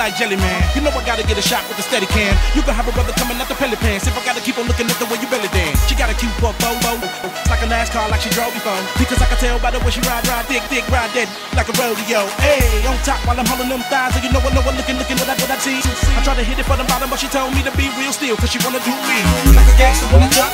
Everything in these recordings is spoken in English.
like jelly man. You know I gotta get a shot with the steady cam. You can have a brother coming out the pellet pants. If I gotta keep on looking at the way you belly dance. She got a cute bobo. It's like a NASCAR like she drove before. Because I can tell by the way she ride, ride, thick, thick, ride that like a rodeo. Hey, on top while I'm holding them thighs. And you know I know I'm looking, looking what I, what I see. I try to hit it for the bottom, but she told me to be real still. Cause she wanna do me. Like a gangster with a drop.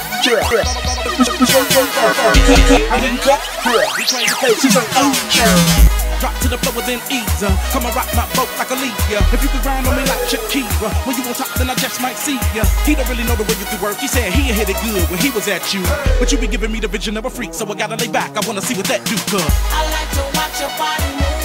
Drop to the floor within ease. Come and rock my boat like Aaliyah. If you can grind on me like Shakira, when you on top, then I just might see ya. He don't really know the way you can work. He said he hit it good when he was at you. But you be giving me the vision of a freak, so I gotta lay back. I wanna see what that do, cuz. I like to watch your body move